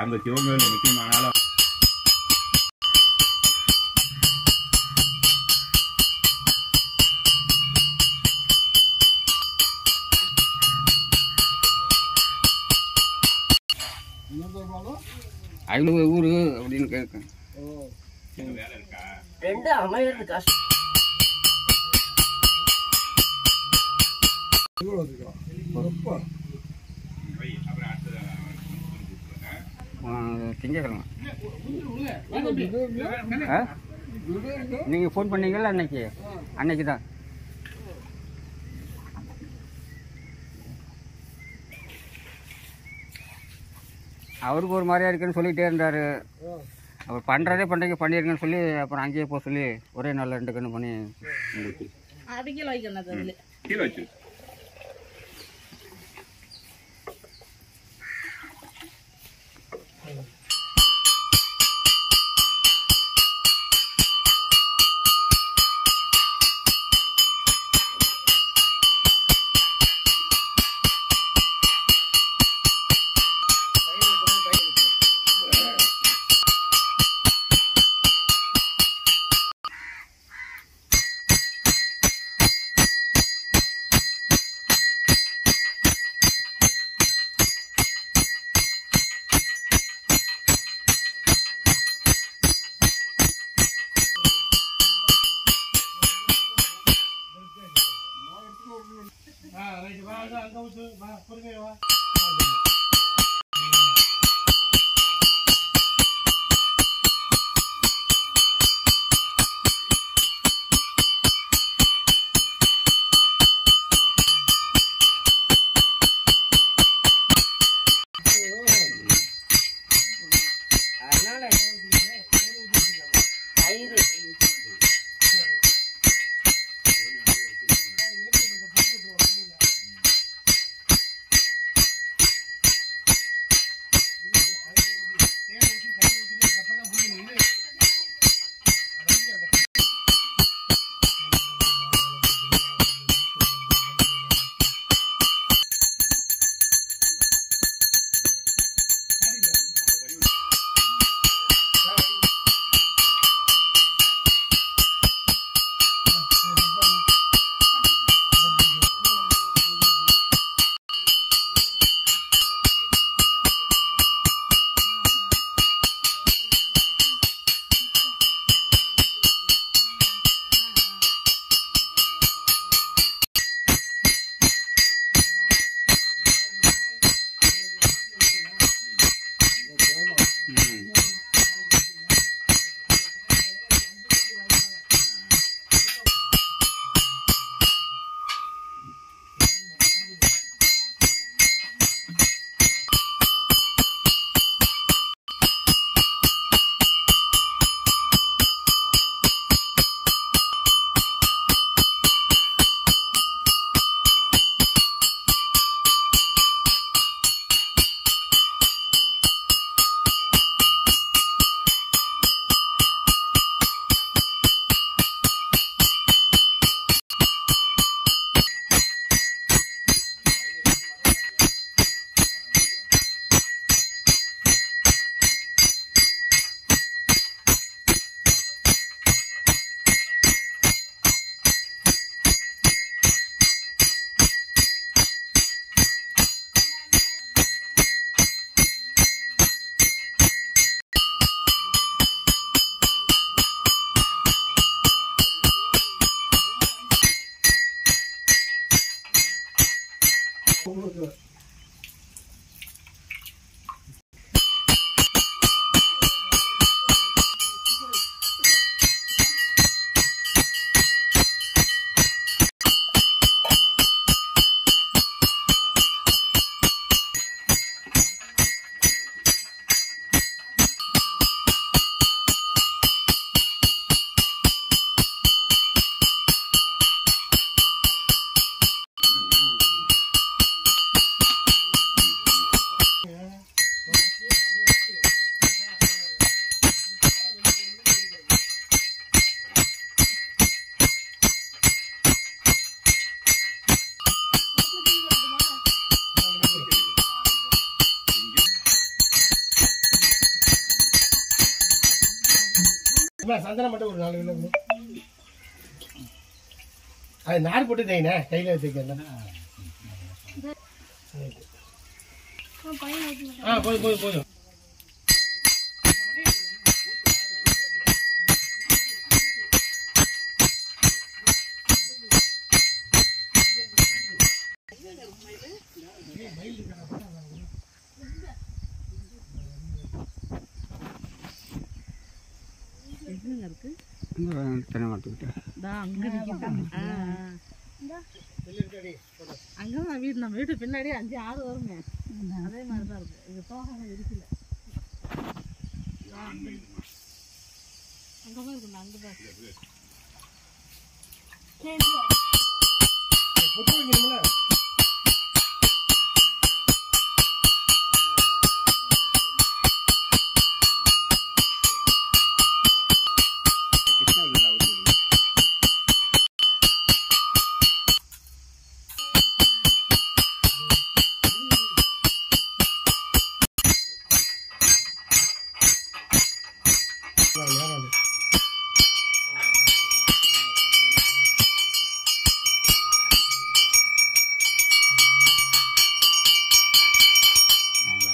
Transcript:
அந்த சிவங்கோயில் முக்கியமான ஆளா ஐநூறு ஊரு அப்படின்னு இருக்கா? ரெண்டு அமையிறது கஷ்டம் அப்புறம் அடுத்த திங்கக்கிழமை. ஆ? நீங்கள் ஃபோன் பண்ணீங்கல்ல அன்னைக்கு? அன்னைக்கு தான் அவருக்கு ஒரு மாதிரியா இருக்குன்னு சொல்லிகிட்டே இருந்தார். அவர் பண்ணுறதே பண்ணுறீங்க பண்ணியிருங்கன்னு சொல்லி அப்புறம் அங்கேயே போக சொல்லி ஒரே நாளில் ரெண்டு கண்ணு பண்ணி முடிச்சு. அடிக்கல Uhum. சந்தனம் மட்டும் ஒரு நாலு கிலோ அது நார் போட்டு தைங்க கையில் வச்சுக்கிறேன் ஆ போதும் போதும் போதும். மயில் எங்கங்க இருக்கு? தென்னை மரத்துக்கிட்ட இதா அங்க ஆ. அங்கதான் வீடு நம்ம வீட்டு பின்னாடி அஞ்சு ஆறு வருங்க. அதே மாதிரி தான் இருக்கு இது தோகம் இருக்குல்ல அங்கதான் இருக்கு அங்கதான் இருக்கு. பொட்டு வைக்கணும்ல? போதும்